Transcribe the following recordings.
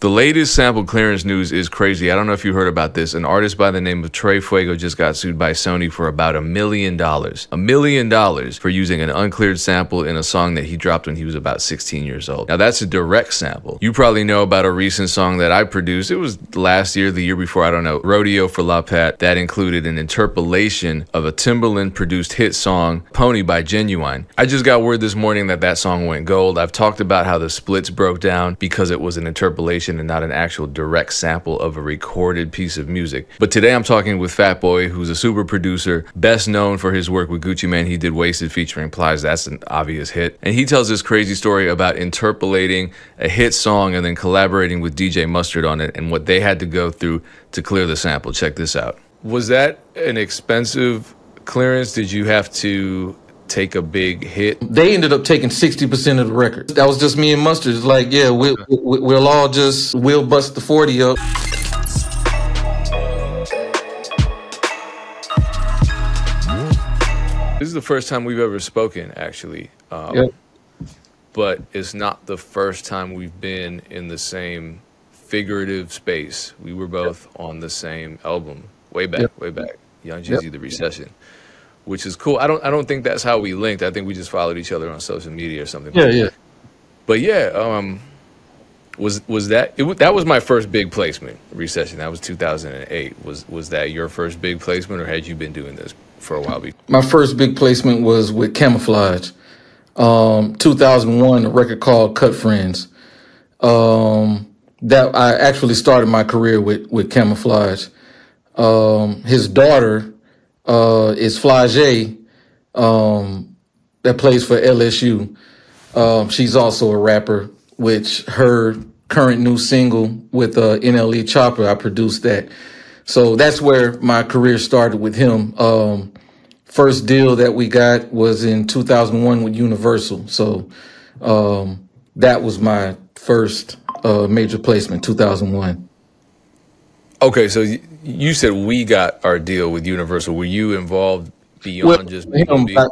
The latest sample clearance news is crazy. I don't know if you heard about this. An artist by the name of Trey Fuego just got sued by Sony for about a million dollars. A million dollars for using an uncleared sample in a song that he dropped when he was about 16 years old. Now, that's a direct sample. You probably know about a recent song that I produced. It was last year, the year before, I don't know, Rodeo for Lah Pat, that included an interpolation of a Timbaland produced hit song, Pony by Ginuwine. I just got word this morning that that song went gold. I've talked about how the splits broke down because it was an interpolation and not an actual direct sample of a recorded piece of music. But today I'm talking with Fatboi, who's a super producer, best known for his work with Gucci Mane. He did Wasted featuring Plies. That's an obvious hit. And he tells this crazy story about interpolating a hit song and then collaborating with DJ Mustard on it and what they had to go through to clear the sample. Check this out. Was that an expensive clearance? Did you have to take a big hit. They ended up taking 60% of the record. That was just me and Mustard. It's like, yeah, we'll, we'll all just, we'll bust the 40 up. This is the first time we've ever spoken, actually. Um, yep. But it's not the first time we've been in the same figurative space. We were both yep. on the same album way back, yep. way back. Young Jeezy, The Recession which is cool. I don't I don't think that's how we linked. I think we just followed each other on social media or something. Yeah, like yeah. But yeah, um, was was that it, that was my first big placement recession? That was 2008. Was was that your first big placement, or had you been doing this for a while? Before? My first big placement was with Camoflauge, um, 2001, a record called Cut Friends. Um, that I actually started my career with with Camoflauge. Um, his daughter uh, is Flau'jae, um, that plays for LSU. Um, she's also a rapper, which her current new single with uh, NLE Choppa, I produced that. So that's where my career started with him. Um, first deal that we got was in 2001 with Universal. So um, that was my first uh, major placement, 2001. Okay, so you said we got our deal with Universal. Were you involved beyond well, just him? I,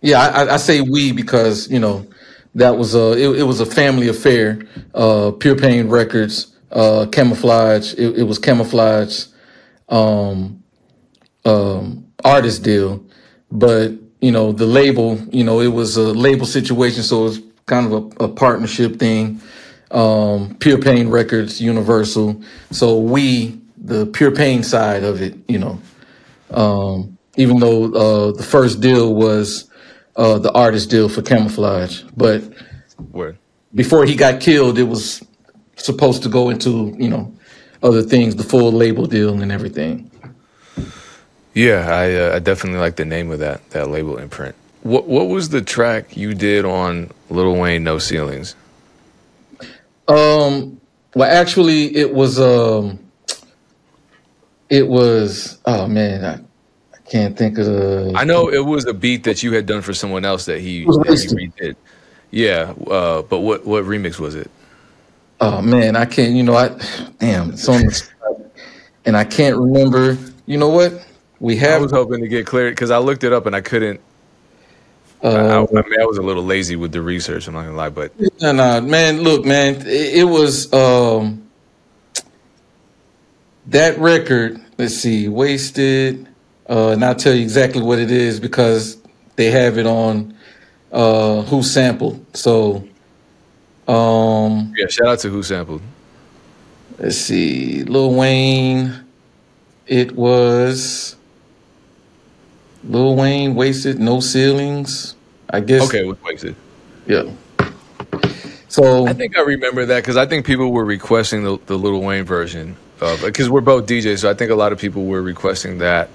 yeah, I, I, say we because you know that was a it, it was a family affair. Uh, Pure Pain Records, uh, Camoflauge. It, it was Camoflauge, um, um, artist deal, but you know the label. You know it was a label situation, so it was kind of a, a partnership thing. Um, Pure Pain Records, Universal. So we the pure pain side of it, you know. Um, even though uh, the first deal was uh, the artist deal for Camoflauge, but Word. before he got killed, it was supposed to go into you know other things, the full label deal and everything. Yeah, I, uh, I definitely like the name of that that label imprint. What what was the track you did on Lil Wayne No Ceilings? Um, well, actually, it was um it was oh man, I, I can't think of the. I know it was a beat that you had done for someone else that he, that he redid. Yeah, uh, but what what remix was it? Oh man, I can't. You know, I damn it's on the and I can't remember. You know what? We have. I was hoping to get clear because I looked it up and I couldn't. Uh, I, I, mean, I was a little lazy with the research. I'm not gonna lie, but no, no, man. Look, man, it, it was um, that record let's see, wasted. Uh, and I'll tell you exactly what it is because they have it on uh, Who Sampled. So, um, yeah, shout out to Who Sampled. Let's see, Lil Wayne. It was Lil Wayne, wasted, no ceilings. I guess. Okay, with wasted. Yeah. So I think I remember that because I think people were requesting the, the Lil Wayne version because we're both DJs, so I think a lot of people were requesting that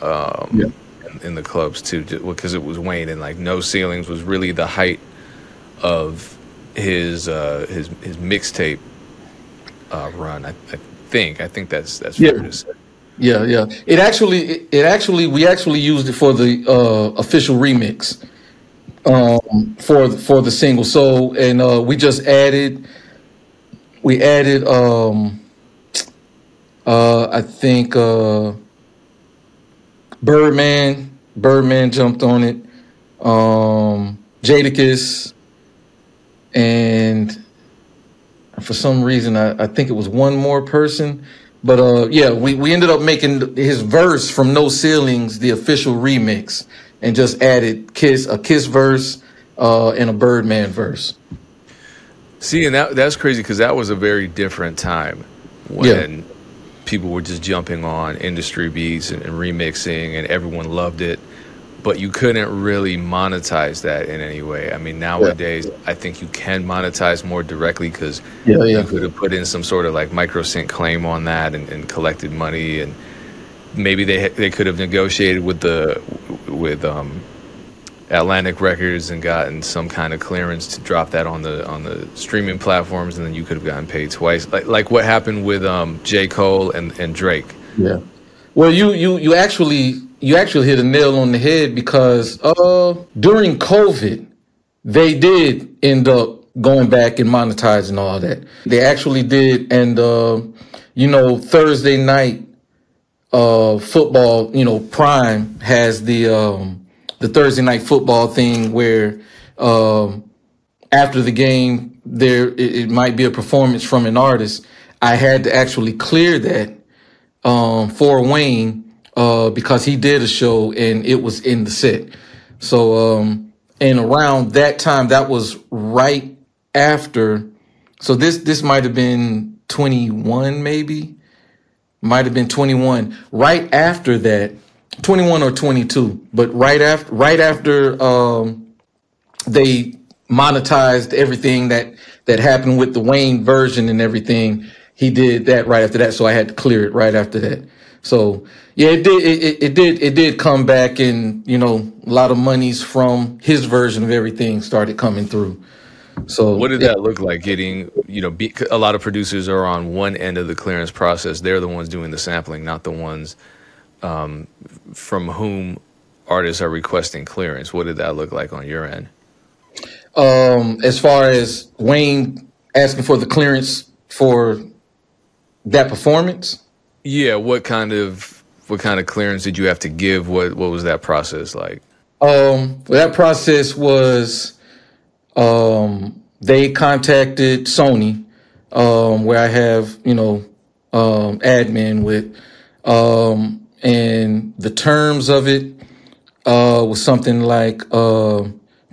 um, yeah. in, in, the clubs too, because it was Wayne and like No Ceilings was really the height of his uh, his his mixtape uh, run. I, I, think I think that's that's fair yeah. to say. Yeah, yeah. It actually, it, it, actually, we actually used it for the uh, official remix um, for for the single. So, and uh, we just added, we added. Um, uh, I think uh, Birdman, Birdman jumped on it. Um, Jadakiss, and for some reason, I, I think it was one more person. But uh, yeah, we, we ended up making his verse from No Ceilings the official remix, and just added Kiss a Kiss verse uh, and a Birdman verse. See, and that that's crazy because that was a very different time when yeah. People were just jumping on industry beats and, and remixing, and everyone loved it but you couldn't really monetize that in any way. I mean, nowadays, yeah. I think you can monetize more directly because yeah, yeah. you could have put in some sort of like microcent claim on that and, and collected money, and maybe they they could have negotiated with the with um, Atlantic Records and gotten some kind of clearance to drop that on the on the streaming platforms, and then you could have gotten paid twice, like like what happened with um, J Cole and, and Drake. Yeah. Well, you you you actually you actually hit a nail on the head because uh, during COVID, they did end up going back and monetizing all that. They actually did, and uh, you know, Thursday night uh, football, you know, Prime has the um, the Thursday night football thing where um, after the game there it, it, might be a performance from an artist. I had to actually clear that um, for Wayne uh, because he did a show and it was in the set. So, um, and around that time, that was right after. So this this might have been 21, maybe, might have been 21. Right after that, 21 or 22, but right after right after um, they monetized everything that that happened with the Wayne version and everything. He did that right after that, so I had to clear it right after that. So yeah, it did. It, it, did. It did come back, and you know, a lot of monies from his version of everything started coming through. So, what did that look like? Getting you know, be, a lot of producers are on one end of the clearance process. They're the ones doing the sampling, not the ones um, from whom artists are requesting clearance. What did that look like on your end? Um, as far as Wayne asking for the clearance for that performance. Yeah, what kind of what kind of clearance did you have to give? What what was that process like? Um, that process was um, they contacted Sony, um, where I have you know um, admin with, um, and the terms of it uh, was something like uh,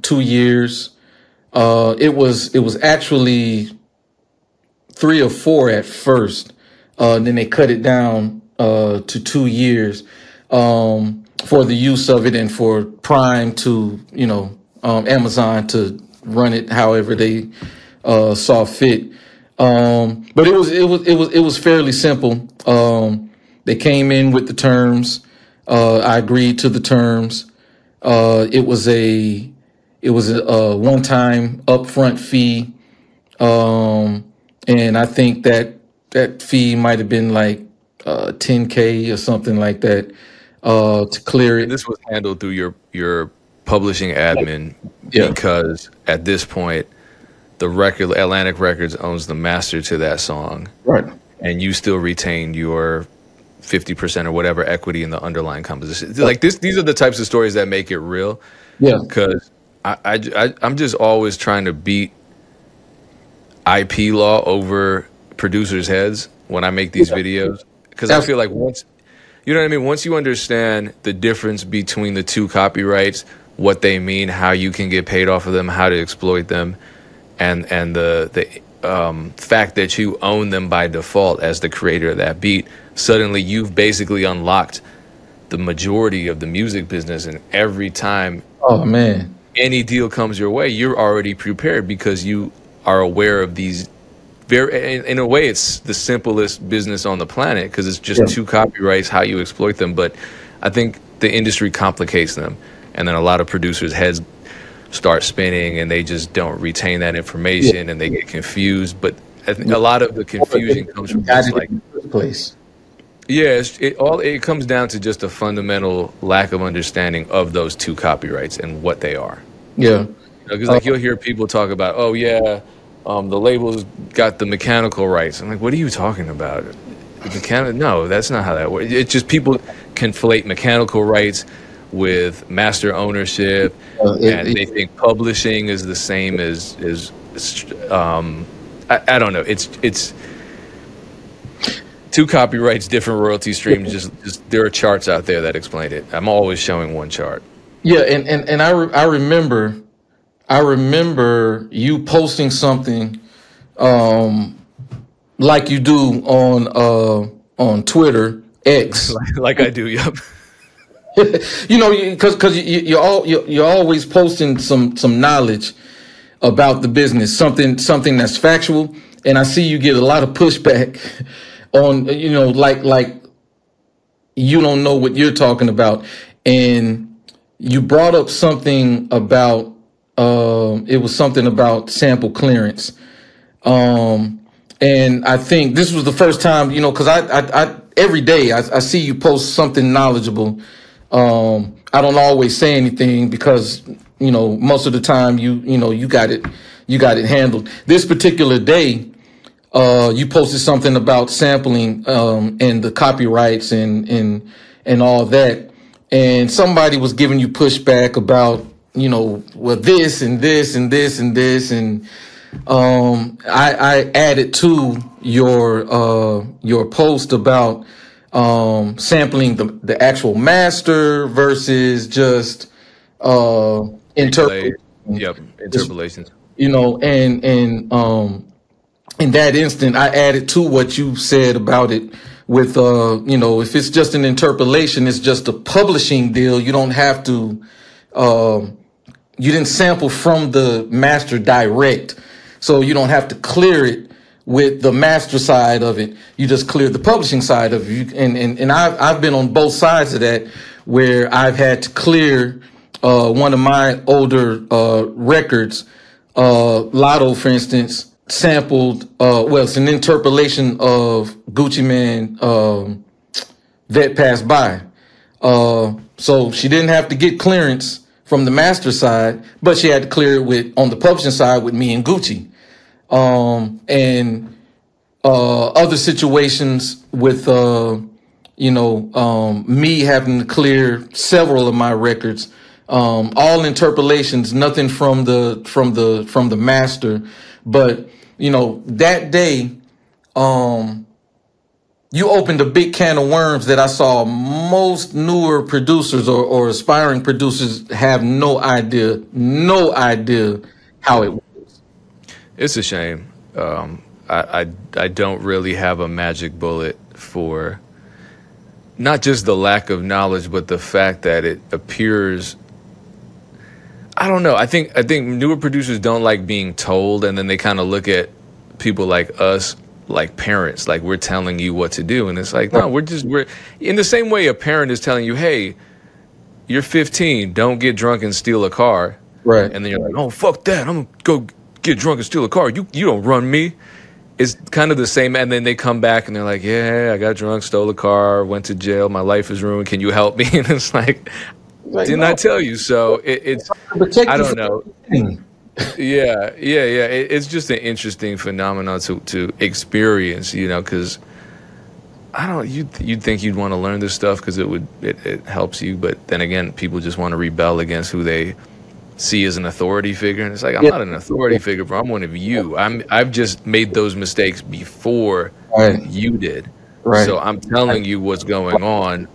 two years. Uh, it was it was actually three or four at first. Uh, then they cut it down uh, to two years um, for the use of it and for Prime to, you know, um, Amazon to run it however they uh, saw fit. Um, but it was it was it was it was fairly simple. Um, they came in with the terms. Uh, I agreed to the terms. Uh, it was a it was a, a one time upfront fee, um, and I think that that fee might have been like uh, 10k or something like that uh, to clear it. This was handled through your your publishing admin yeah. because at this point, the record Atlantic Records owns the master to that song, right? And you still retain your 50% or whatever equity in the underlying composition. Like this, these are the types of stories that make it real. Yeah. Because I, I, I, I'm just always trying to beat IP law over producers' heads when I make these yeah. videos because I feel like once you know what I mean. Once you understand the difference between the two copyrights, what they mean, how you can get paid off of them, how to exploit them, and and the the um, fact that you own them by default as the creator of that beat, suddenly you've basically unlocked the majority of the music business. And every time, oh man, any deal comes your way, you're already prepared because you are aware of these very in, in, a way it's the simplest business on the planet because it's just yeah. two copyrights how you exploit them but i think the industry complicates them and then a lot of producers heads start spinning and they just don't retain that information yeah. and they get confused but a lot of the confusion comes from just like place yeah it all it comes down to just a fundamental lack of understanding of those two copyrights and what they are yeah because you know, like you'll hear people talk about oh yeah um, the label's got the mechanical rights. I'm like, what are you talking about? Mechanic? No, that's not how that works. It's just people conflate mechanical rights with master ownership, uh, it, and it, they think publishing is the same as as um, I, I don't know. It's it's two copyrights, different royalty streams. Just, just there are charts out there that explain it. I'm always showing one chart. Yeah, and and and I re- I remember, I remember you posting something, um, like you do on uh on Twitter X. like, like I do. Yep. you know, because because you, you're all you're, you're always posting some some knowledge about the business, something something that's factual, and I see you get a lot of pushback on you know like like you don't know what you're talking about, and you brought up something about uh, it was something about sample clearance, um, and I think this was the first time you know because I, I I every day I, I see you post something knowledgeable. Um, I don't always say anything because you know most of the time you you know you got it you got it handled. This particular day, uh, you posted something about sampling um, and the copyrights and and and all that, and somebody was giving you pushback about you know well this and this and this and this and um, I, I added to your uh, your post about um, sampling the the actual master versus just uh, interpret. Yep, interpolations. You know, and and um, in that instant, I added to what you said about it. With uh, you know, if it's just an interpolation, it's just a publishing deal. You don't have to. Um, you didn't sample from the master direct, so you don't have to clear it with the master side of it. You just clear the publishing side of it. And and and I've I've been on both sides of that, where I've had to clear uh, one of my older uh, records, uh, Latto, for instance, sampled. Uh, well, it's an interpolation of Gucci Mane. Um, Vet passed by. Uh, so she didn't have to get clearance from the master side, but she had to clear it with on the publishing side with me and Gucci. Um, and uh, other situations with uh, you know um, me having to clear several of my records, um, all interpolations, nothing from the from the from the master, but you know that day. Um, you opened a big can of worms that I saw most newer producers or, or aspiring producers have no idea, no idea how it. It's a shame. Um, I, I I don't really have a magic bullet for not just the lack of knowledge, but the fact that it appears. I don't know. I think I think newer producers don't like being told, and then they kind of look at people like us like parents, like we're telling you what to do, and it's like no, we're just we're in the same way a parent is telling you, hey, you're 15, don't get drunk and steal a car, Right. and then you're like, oh fuck that, I'm gonna go get drunk and steal a car. You you don't run me. It's kind of the same, and then they come back and they're like, yeah, I got drunk, stole a car, went to jail, my life is ruined. Can you help me? And it's like, Like, didn't no, I tell you so? It, it's I don't know. Yeah, yeah, yeah. It, it's just an interesting phenomenon to to experience, you know, because I don't. You you'd think you'd want to learn this stuff because it would it, it helps you, but then again, people just want to rebel against who they see as an authority figure, and it's like I'm Yeah. not an authority figure, bro. I'm one of you. I'm I've just made those mistakes before Right. you did. Right. So I'm telling you what's going on.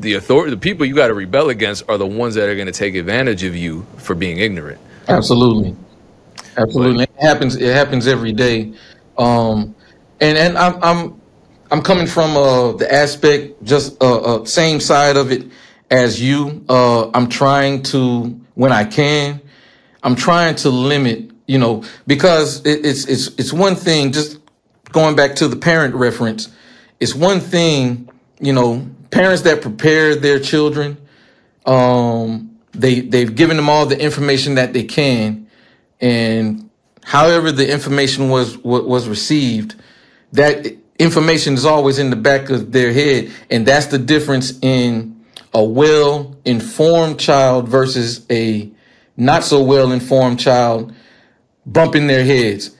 The authority, the people you got to rebel against, are the ones that are going to take advantage of you for being ignorant. Absolutely. Absolutely. It happens it happens every day. Um and and I'm I'm I'm coming from uh the aspect just uh, uh same side of it as you. Uh I'm trying to when I can, I'm trying to limit, you know, because it, it's it's it's one thing just going back to the parent reference, it's one thing, you know, parents that prepare their children um they they've given them all the information that they can and however the information was was received that information is always in the back of their head and that's the difference in a well informed child versus a not so well informed child bumping their heads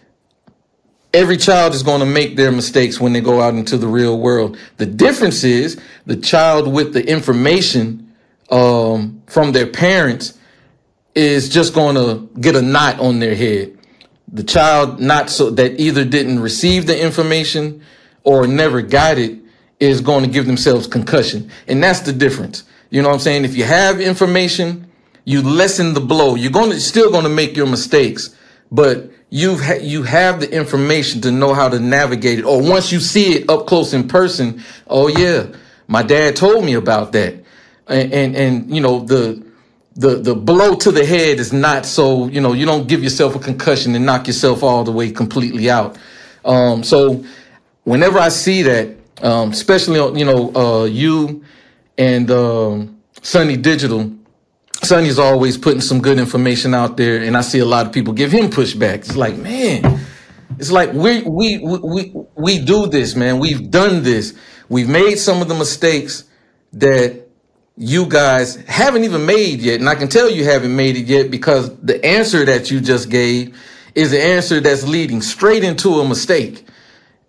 every child is going to make their mistakes when they go out into the real world the difference is the child with the information um, from their parents is just going to get a knot on their head. the child not so that either didn't receive the information or never got it is going to give themselves concussion. And that's the difference. You know what I'm saying? If you have information, you lessen the blow. You're going to still going to make your mistakes, but you've ha- you have the information to know how to navigate it. Or once you see it up close in person, oh yeah, my dad told me about that. And and, and you know the the the blow to the head is not so you know you don't give yourself a concussion and knock yourself all the way completely out. Um, so whenever I see that, um, especially you know uh, you and um, Sonny Digital, Sonny's always putting some good information out there, and I see a lot of people give him pushback. It's like man, it's like we we we we, we do this, man. We've done this. We've made some of the mistakes that you guys haven't even made yet. And I can tell you haven't made it yet because the answer that you just gave is the answer that's leading straight into a mistake.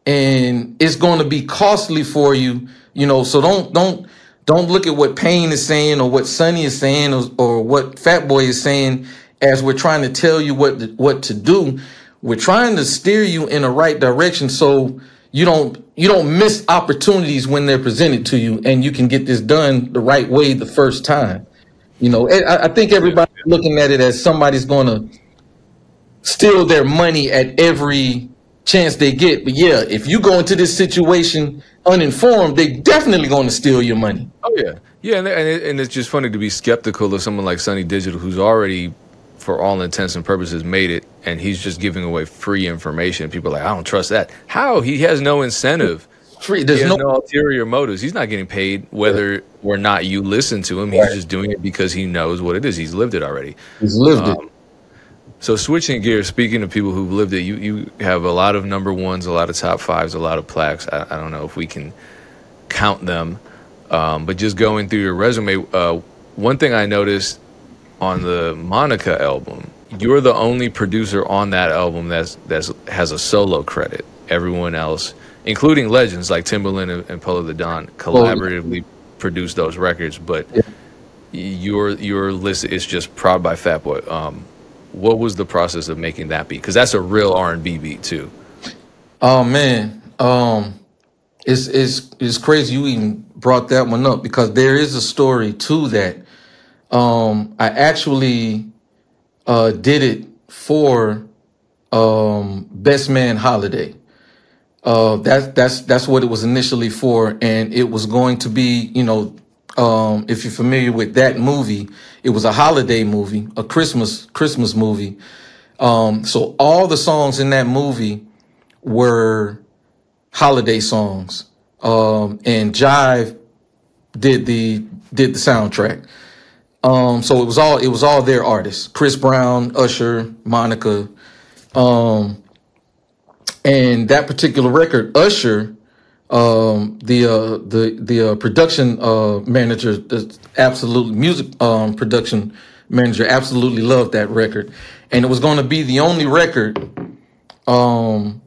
And it's going to be costly for you, you know, so don't don't don't look at what Pain is saying or what Sonny is saying or, or what Fatboi is saying as we're trying to tell you what to, what to do. We're trying to steer you in the right direction so you don't you don't miss opportunities when they're presented to you and you can get this done the right way the first time you know i, I think everybody's looking at it as somebody's going to steal their money at every chance they get. But yeah if you go into this situation uninformed they definitely going to steal your money. Oh yeah. Yeah and, and, it, and it's just funny to be skeptical of someone like Sonny digital who's already for all intents and purposes made it and he's just giving away free information. People are like i don't trust that. How? He has no incentive. Free there's no, no, ulterior motives. He's not getting paid whether or not you listen to him. He's Right. just doing it because he knows what it is. He's lived it already. He's lived it. Um, so switching gears speaking of people who've lived it you, you have a lot of number ones a lot of top fives a lot of plaques i, I don't know if we can count them um, but just going through your resume uh, one thing i noticed on the Monica album, you're the only producer on that album that's that's has a solo credit. Everyone else, including legends like Timbaland and, and Polow da Don, collaboratively produced those records. But Yeah. your your list is just Proud by Fatboi. Um, what was the process of making that beat? Because that's a real R and B beat too. Oh man, um, it's it's it's crazy you even brought that one up because there is a story to that. Um, I actually uh, did it for um, Best Man Holiday. Uh, that's that's that's what it was initially for, and it was going to be, you know, um, if you're familiar with that movie, it was a holiday movie, a Christmas Christmas movie. Um, so all the songs in that movie were holiday songs. Um, and Jive did the did the soundtrack. Um, so it was all it was all their artists: Chris Brown, Usher, Monica. Um, and that particular record, Usher, um, the uh, the the uh, production uh, manager, the absolute music um, production manager, absolutely loved that record, and it was going to be the only record um,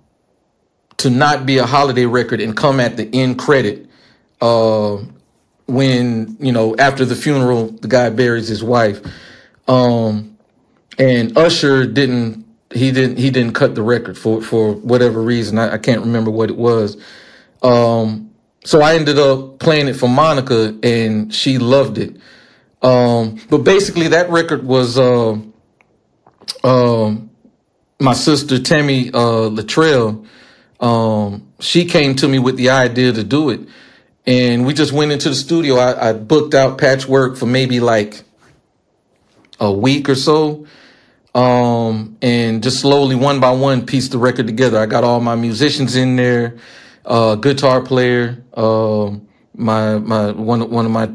to not be a holiday record and come at the end credit uh, when you know after the funeral the guy buries his wife. Um and usher didn't he didn't he didn't cut the record for for whatever reason. I, I can't remember what it was um so i ended up playing it for monica and she loved it um but basically that record was uh, my sister tammy uh latrell um she came to me with the idea to do it and we just went into the studio. I, I booked out Patchwerk for maybe like a week or so, um, and just slowly, one by one, pieced the record together. I got all my musicians in there, uh, guitar player, um, my my one one of my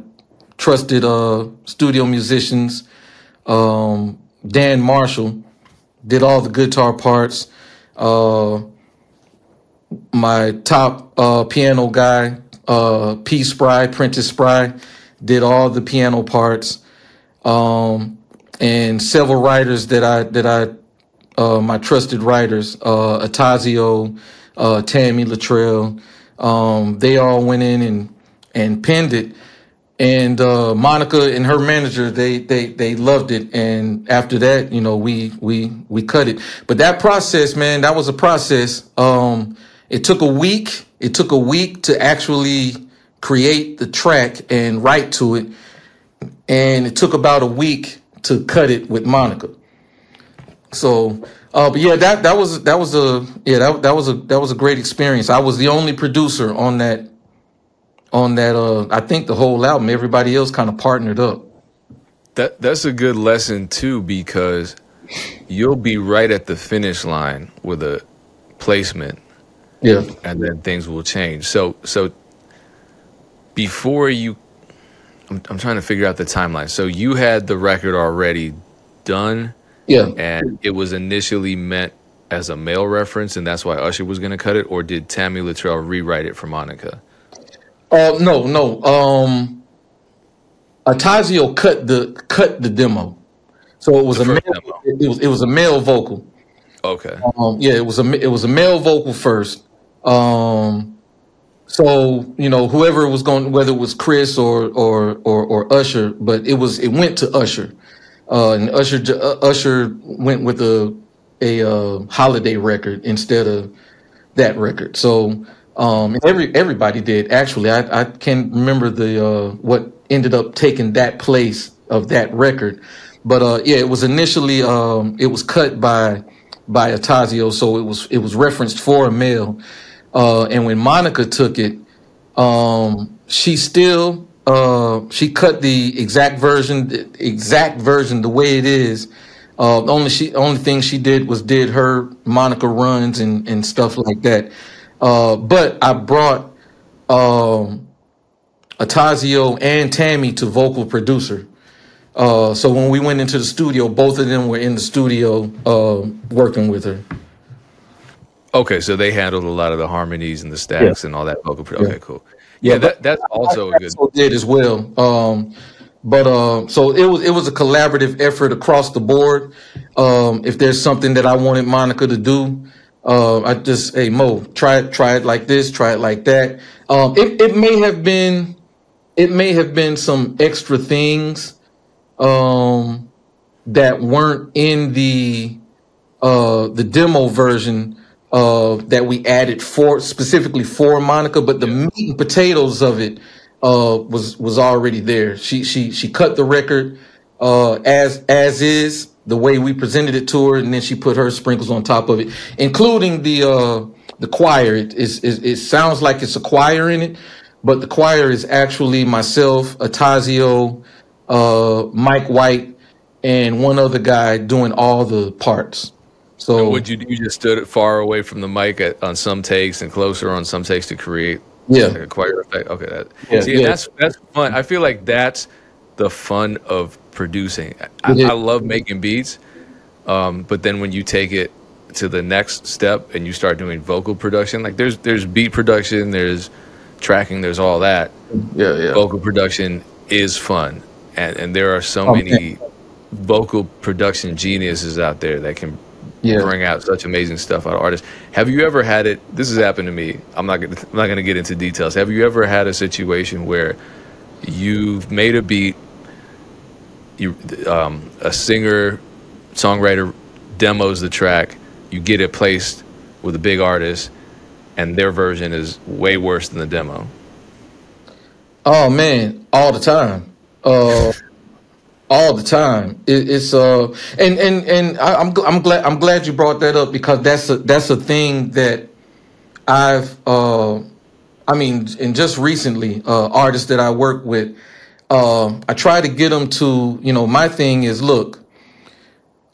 trusted uh, studio musicians, um, Dan Marshall, did all the guitar parts. Uh, my top uh, piano guy, uh, P. Spry, Prentice Spry, did all the piano parts, um, and several writers that I that I uh, my trusted writers, uh, Atozzio, uh, Tammy Latrell, um, they all went in and and penned it. and uh, Monica and her manager they they they loved it. And after that, you know, we we we cut it. But that process, man, that was a process. Um, it took a week. It took a week to actually create the track and write to it, and it took about a week to cut it with Monica. So, uh, but yeah, that that was that was a yeah that that was a that was a great experience. I was the only producer on that on that. Uh, I think the whole album. Everybody else kind of partnered up. That that's a good lesson too because you'll be right at the finish line with a placement. Yeah. And then things will change. So so before you I'm, I'm trying to figure out the timeline. So you had the record already done. Yeah. And it was initially meant as a male reference and that's why Usher was going to cut it or did Tammy Luttrell rewrite it for Monica? Uh, no, no. Um, Atozzio cut the cut the demo, so it was The a male, demo. it was it was a male vocal. Okay. Um, yeah, it was a it was a male vocal first. Um, so you know whoever was going, whether it was Chris or or or, or Usher, but it was it went to Usher, uh, and Usher uh, Usher went with a a uh, holiday record instead of that record. So um, every everybody did actually. I I can't remember the uh, what ended up taking that place of that record, but uh, yeah, it was initially um, it was cut by by Atozzio, so it was it was referenced for a male. Uh, and when Monica took it, um, she still uh, she cut the exact version, the exact version the way it is. Uh, only she only thing she did was did her Monica runs and and stuff like that. Uh, but I brought um, Atozzio and Tammy to vocal producer. Uh, so when we went into the studio, both of them were in the studio uh, working with her. Okay, so they handled a lot of the harmonies and the stacks and all that vocal. Pro- Yeah. okay, cool. Yeah, that that's also a good. did as well. Um, but uh, so it was it was a collaborative effort across the board. Um, if there's something that I wanted Monica to do, uh, I just hey Mo, try it, try it like this, try it like that. Um, it it may have been it may have been some extra things um, that weren't in the uh, the demo version uh, that we added for specifically for Monica, but the meat and potatoes of it uh, was was already there. She she she cut the record uh, as as is the way we presented it to her, and then she put her sprinkles on top of it, including the uh, the choir. It is it, it sounds like it's a choir in it, but the choir is actually myself, Atozzio, uh, Mike White, and one other guy doing all the parts. So Would you you just stood far away from the mic at, on some takes and closer on some takes to create yeah, like a choir effect? Okay, that, Yeah, see, yeah. that's that's fun. I feel like that's the fun of producing. I. I love making beats, um, but then when you take it to the next step and you start doing vocal production, like there's there's beat production, there's tracking, there's all that. yeah, yeah. vocal production is fun and, and there are so Oh, many vocal production geniuses out there that can Yeah. bring out such amazing stuff out of artists have you ever had it this has happened to me i'm not gonna i'm not gonna get into details have you ever had a situation where you've made a beat you um, a singer songwriter demos the track you get it placed with a big artist and their version is way worse than the demo Oh man, all the time. Uh, all the time. It, it's uh, and and and I, I'm I'm glad I'm glad you brought that up because that's a that's a thing that I've uh, I mean, and just recently, uh, artists that I work with, uh, I try to get them to you know my thing is look.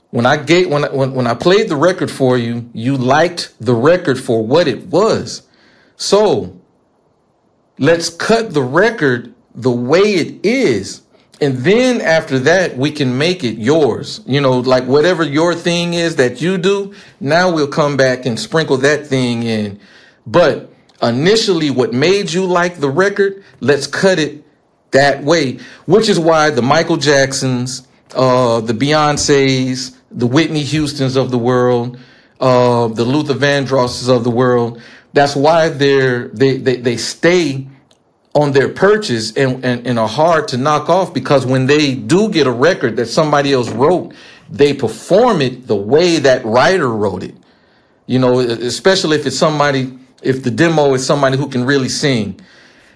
When I gave when I, when when I played the record for you, you liked the record for what it was. So let's cut the record the way it is and then after that we can make it yours. You know like whatever your thing is that you do now we'll come back and sprinkle that thing in. But initially what made you like the record let's cut it that way which is why the michael jacksons uh the beyonces the whitney houstons of the world uh the luther vandrosses of the world that's why they're they they, they stay on their purchase and, and, and are hard to knock off because when they do get a record that somebody else wrote, they perform it the way that writer wrote it. You know, especially if it's somebody, if the demo is somebody who can really sing.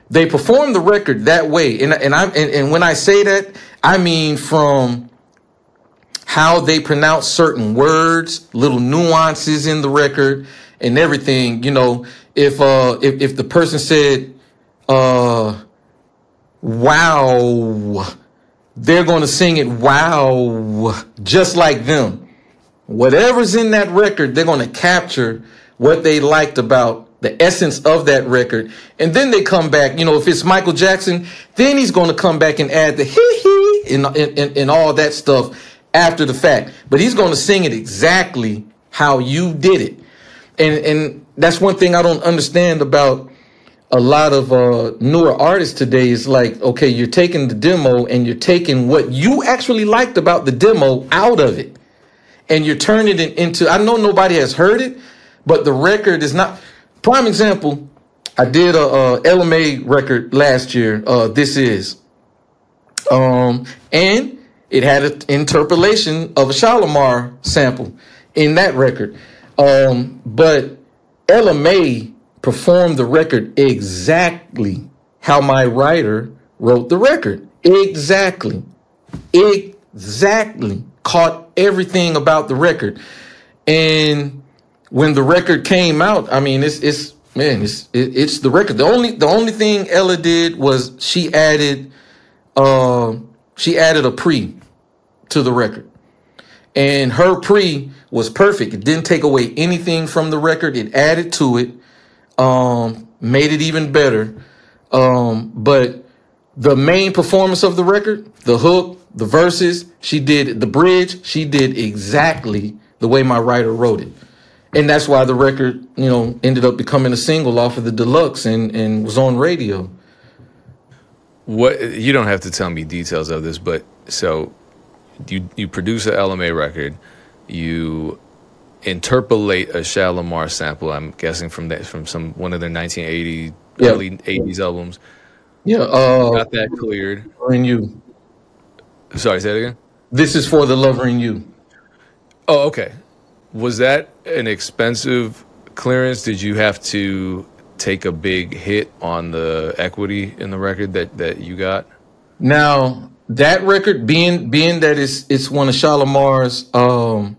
They perform the record that way. And, and I and, and when I say that, I mean from how they pronounce certain words, little nuances in the record and everything. You know, if uh if, if the person said uh wow. They're going to sing it wow just like them. Whatever's in that record they're going to capture what they liked about the essence of that record. And then they come back you know if it's michael jackson then he's going to come back and add the hee hee and, and, and all that stuff after the fact. But he's going to sing it exactly how you did it. And and that's one thing i don't understand about a lot of uh, newer artists today is like, okay, you're taking the demo and you're taking what you actually liked about the demo out of it, and you're turning it into. I know nobody has heard it, but the record is not. Prime example, I did a, a Mai record last year. Uh, this is, um, and it had an interpolation of a Shalamar sample in that record, um, but Ella Mai performed the record exactly how my writer wrote the record. Exactly. Exactly. Caught everything about the record. And when the record came out, I mean, it's it's man, it's it, it's the record. The only the only thing Ella did was she added uh she added a pre to the record. And her pre was perfect. It didn't take away anything from the record. It added to it um, made it even better. Um, but the main performance of the record, the hook, the verses, she did the bridge, she did exactly the way my writer wrote it. And that's why the record, you know, ended up becoming a single off of the deluxe and, and was on radio. What you don't have to tell me details of this, but so you you produce a Ella Mai record, you interpolate a Shalamar sample. I'm guessing from that from some one of their 1980 yeah. early 80s albums. Yeah, uh, got that cleared. In you. Sorry, say it again. This is for the lover in you. Oh, okay. Was that an expensive clearance? Did you have to take a big hit on the equity in the record that that you got? Now that record, being being that it's it's one of Shalamar's um,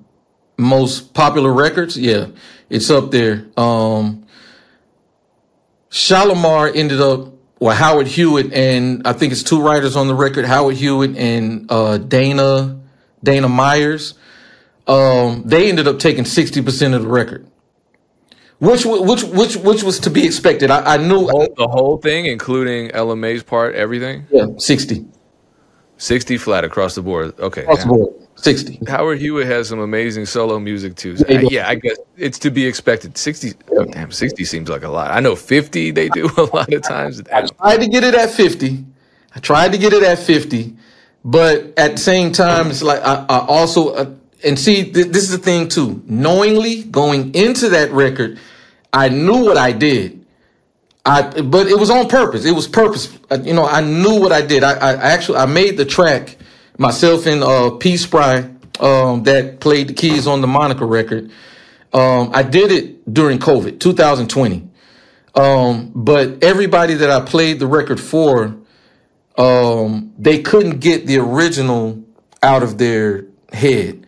most popular records, yeah, it's up there. Um, Shalamar ended up, well, Howard Hewett, and I think it's two writers on the record, Howard Hewett and uh, Dana Dana Meyers. Um, they ended up taking sixty percent of the record, which which which which was to be expected. I, I knew the whole, the whole thing, including Ella Mai's part, everything. Yeah, sixty. 60 flat across the board. Okay. Across the board. 60. Howard Hewett has some amazing solo music too. So, I, yeah, I guess it's to be expected. 60, oh, damn, 60 seems like a lot. I know 50 they do a lot of times. I tried to get it at 50. I tried to get it at 50. But at the same time, it's like I, I also, uh, and see, th- this is the thing too. Knowingly going into that record, I knew what I did. I, but it was on purpose. It was purpose. Uh, you know, I knew what I did. I, I actually, I made the track myself and uh, P. Spry, um, that played the keys on the Monica record. Um, I did it during COVID, 2020. Um, but everybody that I played the record for, um, they couldn't get the original out of their head.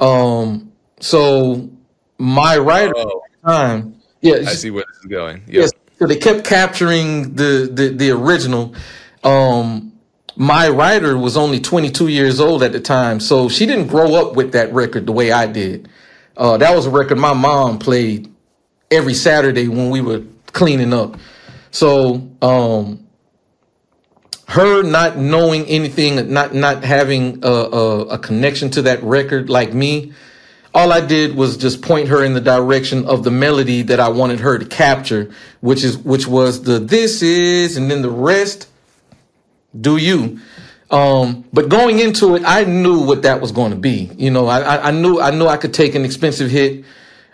Um, so my writer oh. at the time, yeah, I see where this is going. Yes, so they kept capturing the the, the original. Um, my writer was only 22 years old at the time, so she didn't grow up with that record the way I did. Uh, that was a record my mom played every Saturday when we were cleaning up. So, um, her not knowing anything, not not having a, a, a connection to that record like me, all I did was just point her in the direction of the melody that I wanted her to capture, which is which was the this is, and then the rest do you. Um, but going into it, I knew what that was going to be. You know, I, I knew I knew I could take an expensive hit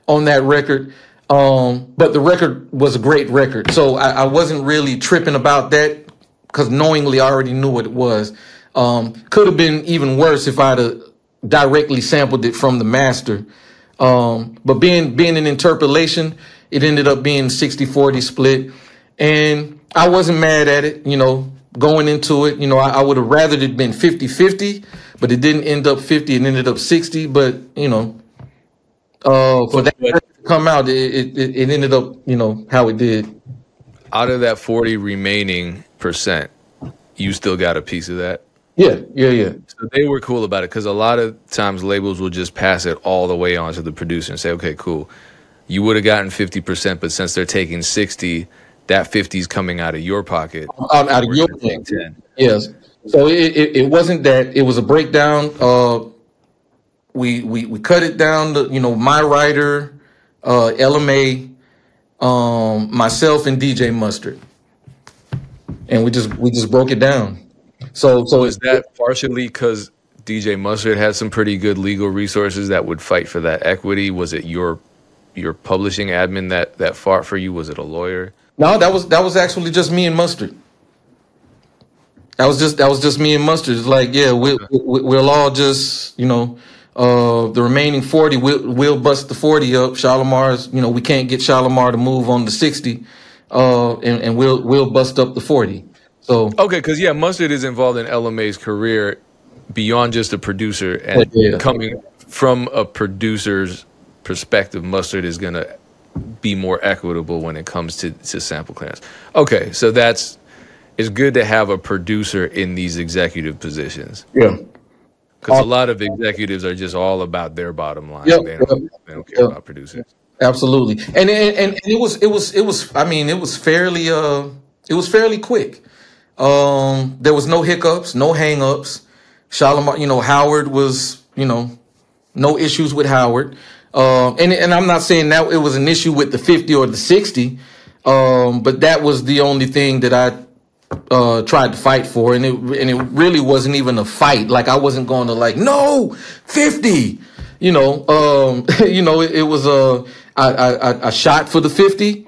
on that record. Um, but the record was a great record, so I, I wasn't really tripping about that because knowingly I already knew what it was. Um, could have been even worse if I'd have directly sampled it from the master. Um, but being being an interpolation, it ended up being 60-40 split. And I wasn't mad at it, you know, going into it. You know, I, I would have rather it been 50-50, but it didn't end up 50, it ended up 60. But, you know, uh, for that to come out, it, it, it ended up, you know, how it did. Out of that 40 remaining percent, you still got a piece of that? Yeah, yeah, yeah. So they were cool about it because a lot of times labels will just pass it all the way on to the producer and say, okay, cool. You would have gotten 50%, but since they're taking 60, that 50 is coming out of your pocket. Out, out of your thing. Yes. So it, it, it, wasn't that. It was a breakdown. Uh, we, we, we cut it down to, you know, my writer, uh, Ella Mai, um, myself, and DJ Mustard. And we just we just broke it down. So so is that partially because DJ Mustard had some pretty good legal resources that would fight for that equity? Was it your your publishing admin that that fought for you? Was it a lawyer? No, that was that was actually just me and Mustard. That was just that was just me and Mustard. It's like, yeah, we, we, we'll all just you know uh, the remaining 40, we'll, we'll bust the 40 up. Shalamar's, you know, we can't get Shalamar to move on the 60, uh, and, and we'll we'll bust up the 40. So okay, because yeah, Mustard is involved in Ella Mai's career beyond just a producer, and yeah. coming from a producer's perspective, Mustard is gonna be more equitable when it comes to, to sample clearance. Okay, so that's it's good to have a producer in these executive positions. Yeah. Because a lot of executives are just all about their bottom line. Yep, they, don't, yep, they don't care yep. about producers. Absolutely. And, and and it was it was it was I mean it was fairly uh it was fairly quick. Um there was no hiccups, no hangups. Shalamar, you know, Howard was, you know, no issues with Howard. Um, and and I'm not saying that it was an issue with the 50 or the 60, um, but that was the only thing that I uh, tried to fight for, and it and it really wasn't even a fight. Like I wasn't going to like no 50, you know. Um, you know, it, it was a I, I I shot for the 50.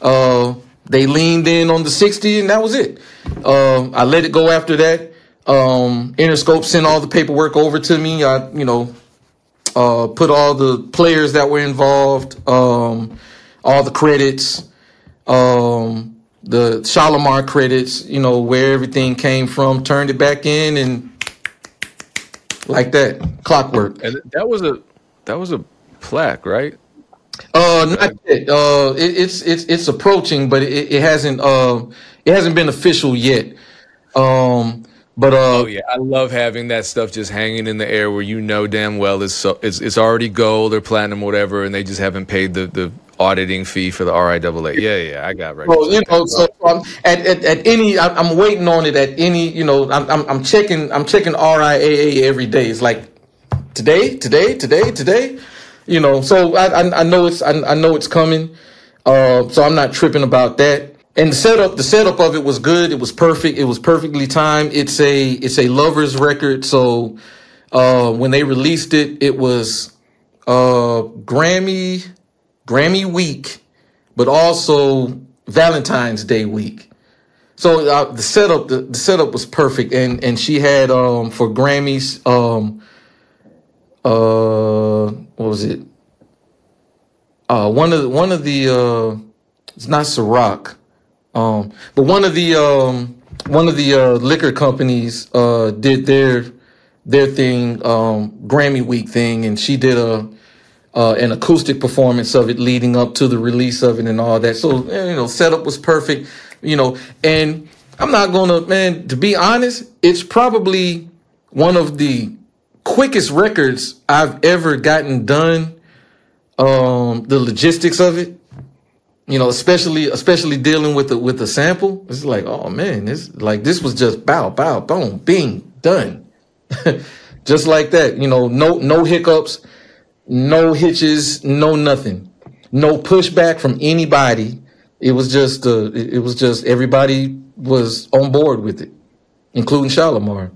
Uh, they leaned in on the 60, and that was it. Um, I let it go after that. Um, Interscope sent all the paperwork over to me. I, you know, uh, put all the players that were involved, um, all the credits, um, the Shalamar credits, you know, where everything came from, turned it back in and like that, clockwork. And that was a that was a plaque, right? Uh, not yet. Uh, it, it's it's it's approaching, but it, it hasn't uh it hasn't been official yet. Um, but uh, oh yeah, I love having that stuff just hanging in the air where you know damn well it's so, it's it's already gold or platinum, or whatever, and they just haven't paid the the auditing fee for the RIAA. Yeah, yeah, I got right. Well, you know, so um, at, at, at any, I'm waiting on it at any, you know, I'm, I'm, I'm checking, I'm checking RIAA every day. It's like today, today, today, today, you know, so I, I, I know it's, I, I know it's coming. Uh, so I'm not tripping about that. And the setup, the setup of it was good. It was perfect. It was perfectly timed. It's a, it's a lovers record. So, uh, when they released it, it was, uh, Grammy, Grammy week, but also Valentine's Day week. So uh, the setup, the, the, setup was perfect, and and she had um for Grammys um uh what was it uh one of the, one of the uh it's not Ciroc um but one of the um one of the uh, liquor companies uh did their their thing um Grammy week thing, and she did a uh, an acoustic performance of it leading up to the release of it and all that. So, you know, setup was perfect, you know, and I'm not to, man, to be honest, it's probably one of the quickest records I've ever gotten done. Um, the logistics of it, you know, especially, especially dealing with the, with the sample. It's like, oh man, this like, this was just bow, bow, boom, bing, done. just like that, you know, no, no hiccups no hitches, no nothing, no pushback from anybody. It was just, uh, it was just everybody was on board with it, including Shalamar.